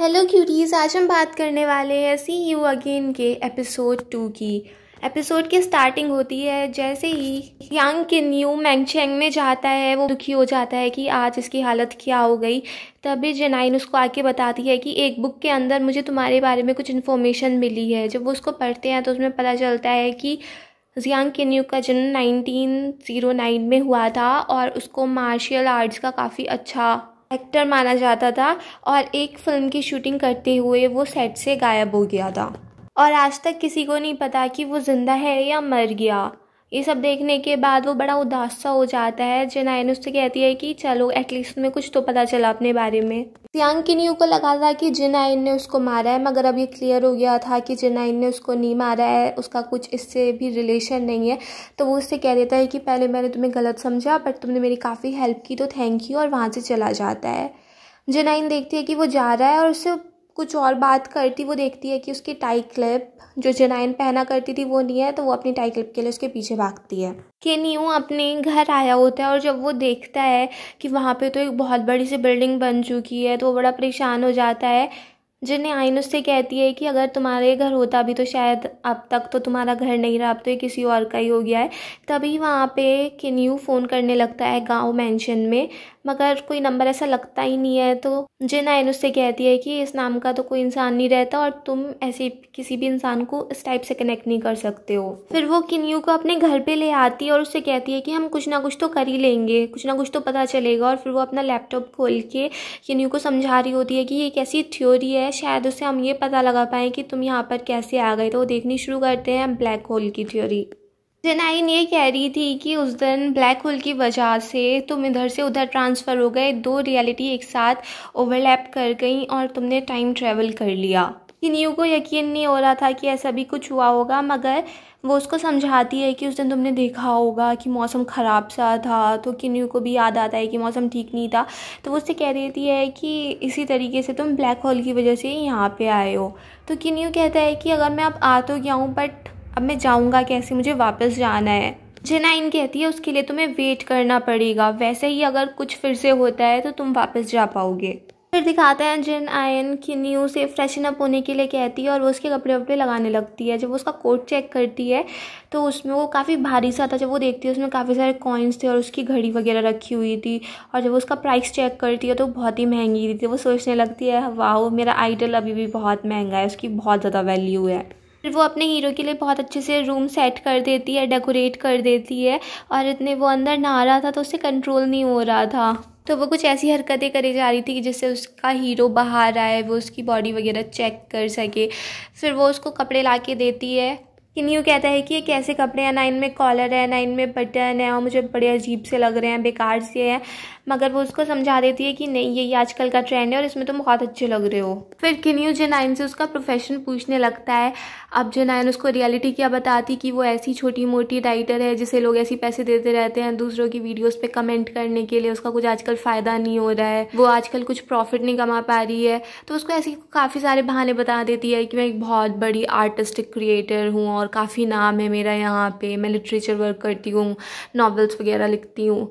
Hello cuties आज हम बात करने वाले हैं सी यू अगेन के एपिसोड टू की। एपिसोड की स्टार्टिंग होती है, जैसे ही यांग के न्यू मैंगचेंग में जाता है, वो दुखी हो जाता है कि आज इसकी हालत क्या हो गई। तभी जेनाइन उसको आके बताती है कि एक बुक के अंदर मुझे तुम्हारे बारे में कुछ इन्फॉर्मेशन मिली है। जब वो उसको पढ़ते हैं तो उसमें पता चलता है कि जियांग के न्यू का जन्म 1909 में हुआ था और उसको मार्शल आर्ट्स का काफ़ी अच्छा एक्टर माना जाता था और एक फ़िल्म की शूटिंग करते हुए वो सेट से गायब हो गया था। और आज तक किसी को नहीं पता कि वो ज़िंदा है या मर गया। ये सब देखने के बाद वो बड़ा उदास सा हो जाता है। जेनाइन उससे कहती है कि चलो एटलीस्ट तुम्हें कुछ तो पता चला अपने बारे में। सियांग किन्यू को लगा था कि जिनाइन ने उसको मारा है, मगर अब ये क्लियर हो गया था कि जिनाइन ने उसको नहीं मारा है। उसका कुछ इससे भी रिलेशन नहीं है। तो वो उससे कह देता है कि पहले मैंने तुम्हें गलत समझा बट तुमने मेरी काफ़ी हेल्प की तो थैंक यू और वहाँ से चला जाता है। जिनाइन देखती है कि वो जा रहा है और उससे कुछ और बात करती, वो देखती है कि उसकी टाई क्लिप जो जेनाइन पहना करती थी वो नहीं है तो वो अपनी टाई क्लिप के लिए उसके पीछे भागती है। कि अपने घर आया होता है और जब वो देखता है कि वहाँ पे तो एक बहुत बड़ी सी बिल्डिंग बन चुकी है तो वो बड़ा परेशान हो जाता है। जिन्हें आइन उससे कहती है कि अगर तुम्हारे घर होता भी तो शायद अब तक तो तुम्हारा घर नहीं रहा, अब तो ये किसी और का ही हो गया है। तभी वहाँ पे किन्यू फ़ोन करने लगता है गाँव मेंशन में मगर कोई नंबर ऐसा लगता ही नहीं है। तो जिन आयन उससे कहती है कि इस नाम का तो कोई इंसान नहीं रहता और तुम ऐसे किसी भी इंसान को इस टाइप से कनेक्ट नहीं कर सकते हो। फिर वो किन्यू को अपने घर पे ले आती है और उससे कहती है कि हम कुछ ना कुछ तो कर ही लेंगे, कुछ ना कुछ तो पता चलेगा। और फिर वो अपना लैपटॉप खोल के किन्यू को समझा रही होती है कि ये एक ऐसी थ्योरी है, शायद उससे हम ये पता लगा पाएँ कि तुम यहाँ पर कैसे आ गए। तो वो देखनी शुरू करते हैं ब्लैक होल की थ्योरी जेनाइन ये कह रही थी कि उस दिन ब्लैक होल की वजह से तुम इधर से उधर ट्रांसफ़र हो गए, दो रियलिटी एक साथ ओवरलैप कर गई और तुमने टाइम ट्रेवल कर लिया। किन्यू को यकीन नहीं हो रहा था कि ऐसा भी कुछ हुआ होगा, मगर वो उसको समझाती है कि उस दिन तुमने देखा होगा कि मौसम ख़राब सा था तो किन्यू को भी याद आता है कि मौसम ठीक नहीं था। तो वो उससे कह देती है कि इसी तरीके से तुम ब्लैक होल की वजह से यहाँ पे आए हो। तो किन्यू कहता है कि अगर मैं अब आ तो गया हूँ बट अब मैं जाऊँगा कैसे? मुझे वापस जाना है। जेनाइन कहती है, उसके लिए तुम्हें वेट करना पड़ेगा। वैसे ही अगर कुछ फिर से होता है तो तुम वापस जा पाओगे। फिर दिखाते हैं जिन आयन की न्यू से फ्रेशन अप होने के लिए कहती है और वो उसके कपड़े वपड़े लगाने लगती है। जब वो उसका कोट चेक करती है तो उसमें वो काफ़ी भारी सा था। जब वो देखती है, उसमें काफ़ी सारे कॉइन्स थे और उसकी घड़ी वगैरह रखी हुई थी और जब वो उसका प्राइस चेक करती है तो बहुत ही महँगी थी। वो सोचने लगती है वाह मेरा आइडल अभी भी बहुत महँगा है, उसकी बहुत ज़्यादा वैल्यू है। फिर वो अपने हीरो के लिए बहुत अच्छे से रूम सेट कर देती है, डेकोरेट कर देती है और इतने वो अंदर ना आ रहा था तो उससे कंट्रोल नहीं हो रहा था। तो वो कुछ ऐसी हरकतें करी जा रही थी कि जिससे उसका हीरो बाहर आए, वो उसकी बॉडी वगैरह चेक कर सके। फिर वो उसको कपड़े ला के देती है। किन्यू कहता है कि ये कैसे कपड़े हैं? ना इनमें कॉलर है, ना इनमें बटन है और मुझे बड़े अजीब से लग रहे हैं, बेकार से हैं। मगर वो उसको समझा देती है कि नहीं, ये आजकल का ट्रेंड है और इसमें तुम तो बहुत अच्छे लग रहे हो। फिर किन्यू जेनाइन से उसका प्रोफेशन पूछने लगता है। अब जेनाइन उसको रियलिटी क्या बताती कि वो ऐसी छोटी मोटी राइटर है जिसे लोग ऐसी पैसे देते रहते हैं दूसरों की वीडियोज़ पे कमेंट करने के लिए, उसका कुछ आजकल फ़ायदा नहीं हो रहा है। वो आजकल कुछ प्रॉफिट नहीं कमा पा रही है। तो उसको ऐसी काफ़ी सारे बहाने बता देती है कि मैं एक बहुत बड़ी आर्टिस्टिक क्रिएटर हूँ और काफ़ी नाम है मेरा यहाँ पे। मैं लिटरेचर वर्क करती हूँ नॉवेल्स वगैरह लिखती हूँ।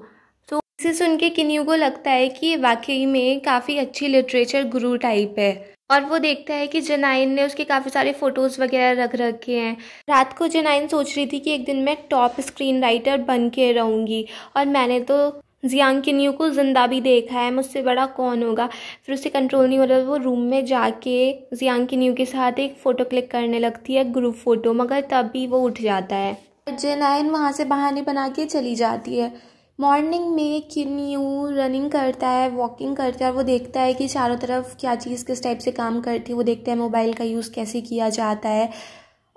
तो इसे सुन के किन्यू को लगता है कि वाकई में काफ़ी अच्छी लिटरेचर गुरु टाइप है। और वो देखता है कि जनाइन ने उसके काफ़ी सारे फ़ोटोज़ वगैरह रख रखे हैं। रात को जनाइन सोच रही थी कि एक दिन मैं टॉप स्क्रीन राइटर बन के रहूँगी। और मैंने तो जियांग किन्यू को ज़िंदा भी देखा है, मुझसे बड़ा कौन होगा? फिर उससे कंट्रोल नहीं हो रहा, वो रूम में जाके जियांग किन्यू के साथ एक फ़ोटो क्लिक करने लगती है ग्रुप फ़ोटो मगर तब भी वो उठ जाता है। जेनाइन वहाँ से बहाने बना के चली जाती है। मॉर्निंग में किन्यू रनिंग करता है वॉकिंग करता है वो देखता है कि चारों तरफ़ क्या चीज़, किस टाइप से काम करती है, वो देखता है मोबाइल का यूज़ कैसे किया जाता है।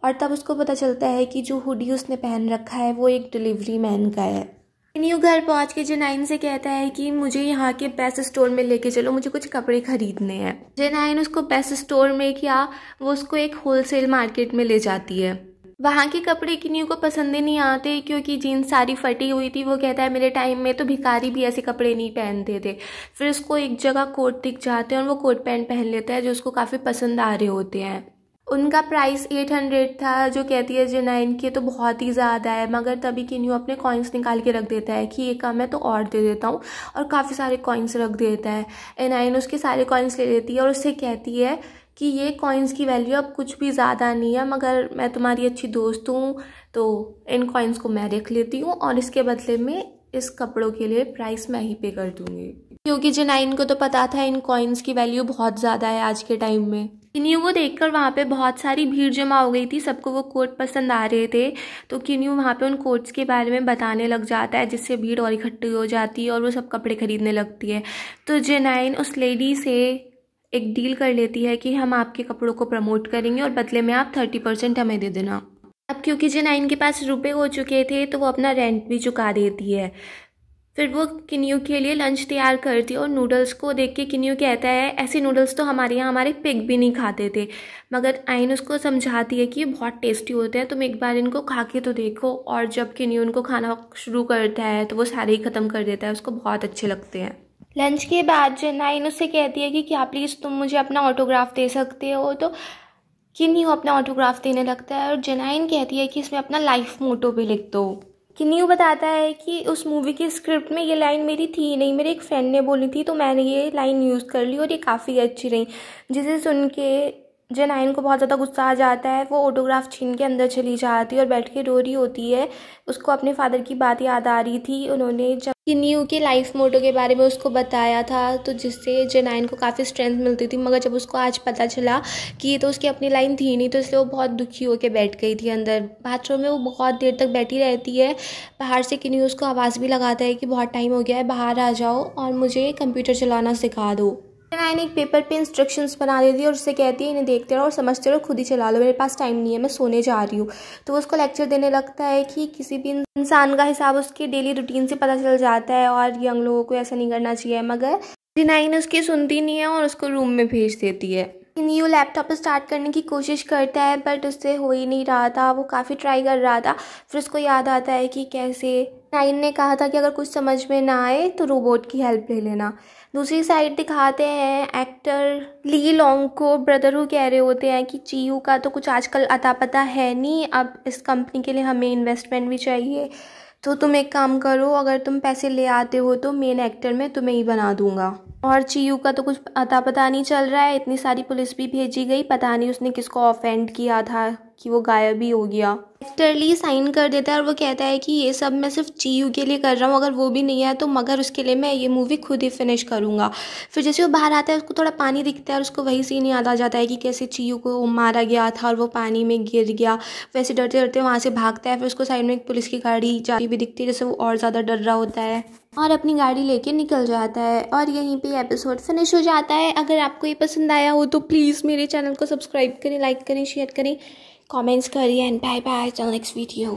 और तब उसको पता चलता है कि जो हुडी उसने पहन रखा है, वो एक डिलीवरी मैन का है। किन्यू घर पहुँच के जेनाइन से कहता है कि मुझे यहाँ के बेस्ट स्टोर में लेके चलो, मुझे कुछ कपड़े खरीदने हैं। जेनाइन उसको बेस्ट स्टोर में क्या वो उसको एक होलसेल मार्केट में ले जाती है। वहाँ के कपड़े किन्हीं को पसंद ही नहीं आते क्योंकि जीन्स सारी फटी हुई थी, वो कहता है, मेरे टाइम में तो भिखारी भी ऐसे कपड़े नहीं पहनते थे। फिर उसको एक जगह कोट दिख जाते हैं और वो कोट पैंट पहन लेता है जो उसको काफ़ी पसंद आ रहे होते हैं। उनका प्राइस एट हंड्रेड था, जो कहती है जेनाइन के तो बहुत ही ज़्यादा है, मगर तभी किन्यू अपने कॉइन्स निकाल के रख देता है कि ये कम है तो और दे देता हूँ, और काफ़ी सारे कॉइन्स रख देता है। एनाइन उसके सारे कॉइन्स ले लेती है और उससे कहती है कि ये कॉइन्स की वैल्यू अब कुछ भी ज़्यादा नहीं है, मगर मैं तुम्हारी अच्छी दोस्त हूँ तो इन कॉइन्स को मैं रख लेती हूँ और इसके बदले में इस कपड़ों के लिए प्राइस मैं ही पे कर दूँगी। क्योंकि जेनाइन को तो पता था इन कॉइन्स की वैल्यू बहुत ज़्यादा है आज के टाइम में। किन्यू को देखकर वहाँ पे बहुत सारी भीड़ जमा हो गई थी, सबको वो कोट पसंद आ रहे थे। तो किन्यू वहाँ पे उन कोट्स के बारे में बताने लग जाता है, जिससे भीड़ और इकट्ठी हो जाती है और वो सब कपड़े खरीदने लगती है। तो जेनाइन उस लेडी से एक डील कर लेती है कि हम आपके कपड़ों को प्रमोट करेंगे और बदले में आप थर्टी परसेंट हमें दे देना। अब क्योंकि जेनाइन के पास रुपए हो चुके थे तो वो अपना रेंट भी चुका देती है। फिर वो किन्यू के लिए लंच तैयार करती है और नूडल्स को देख के किन्यू कहता है, ऐसे नूडल्स तो हमारे यहाँ हमारे पिग भी नहीं खाते थे। मगर आइन उसको समझाती है कि ये बहुत टेस्टी होते हैं, तुम एक बार इनको खा के तो देखो। और जब किन्यू उनको खाना शुरू करता है तो वो सारे ही ख़त्म कर देता है, उसको बहुत अच्छे लगते हैं। लंच के बाद जेनाइन उससे कहती है कि, क्या प्लीज़ तुम मुझे अपना ऑटोग्राफ दे सकते हो? तो किन्यू अपना ऑटोग्राफ देने लगता है और जेनाइन कहती है कि, इसमें अपना लाइफ मोटो भी लिख दो। किन्यू बताता है कि उस मूवी की स्क्रिप्ट में ये लाइन मेरी थी नहीं। मेरे एक फ्रेंड ने बोली थी तो मैंने ये लाइन यूज़ कर ली और ये काफ़ी अच्छी रही। जिसे सुन के जेनाइन को बहुत ज़्यादा गुस्सा आ जाता है, वो ऑटोग्राफ छीन के अंदर चली जाती है और बैठ के रो रही होती है। उसको अपने फादर की बात याद आ रही थी। उन्होंने जब न्यू के लाइफ मोटो के बारे में उसको बताया था तो जिससे जेनाइन को काफ़ी स्ट्रेंथ मिलती थी। मगर जब उसको आज पता चला कि ये तो उसकी अपनी लाइन थी नहीं तो इसलिए वो बहुत दुखी होकर बैठ गई थी अंदर। बाथरूम में वो बहुत देर तक बैठी रहती है। बाहर से किन्नी उसको आवाज़ भी लगाता है कि बहुत टाइम हो गया है, बाहर आ जाओ और मुझे कंप्यूटर चलाना सिखा दो। नाइन एक पेपर पे इंस्ट्रक्शंस बना देती है और उससे कहती है, इन्हें देखते रहो और समझते रहो, खुद ही चला लो। मेरे पास टाइम नहीं है, मैं सोने जा रही हूँ। तो उसको लेक्चर देने लगता है कि किसी भी इंसान का हिसाब उसके डेली रूटीन से पता चल जाता है और यंग लोगों को ऐसा नहीं करना चाहिए। मगर नाइन उसकी सुनती नहीं है और उसको रूम में भेज देती है। न्यू लैपटॉप स्टार्ट करने की कोशिश करता है बट उससे हो ही नहीं रहा था। वो काफ़ी ट्राई कर रहा था। फिर उसको याद आता है कि कैसे नाइन ने कहा था कि अगर कुछ समझ में ना आए तो रोबोट की हेल्प ले लेना। दूसरी साइड दिखाते हैं एक्टर ली लॉन्ग को ब्रदर हु कह रहे होते हैं कि चीयू का तो कुछ आजकल अता पता है नहीं, अब इस कंपनी के लिए हमें इन्वेस्टमेंट भी चाहिए। तो तुम एक काम करो, अगर तुम पैसे ले आते हो तो मेन एक्टर में तुम्हें ही बना दूँगा। और चीयू का तो कुछ अता पता नहीं चल रहा है। इतनी सारी पुलिस भी भेजी गई। पता नहीं उसने किसको ऑफेंड किया था कि वो गायब ही हो गया। एक्टरली साइन कर देता है और वो कहता है कि ये सब मैं सिर्फ़ चीयू के लिए कर रहा हूँ। अगर वो भी नहीं है तो मगर उसके लिए मैं ये मूवी खुद ही फिनिश करूँगा। फिर जैसे वो बाहर आता है, उसको थोड़ा पानी दिखता है और उसको वही सीन याद आ जाता है कि कैसे चीयू को मारा गया था और वो पानी में गिर गया। वैसे डरते डरते वहाँ से भागता है, फिर उसको साइड में एक पुलिस की गाड़ी जाती भी दिखती है जैसे वो और ज़्यादा डर रहा होता है। और अपनी गाड़ी लेके निकल जाता है और यहीं पे एपिसोड फिनिश हो जाता है। अगर आपको ये पसंद आया हो तो प्लीज़ मेरे चैनल को सब्सक्राइब करें लाइक करें शेयर करें कमेंट्स करिए and bye bye next video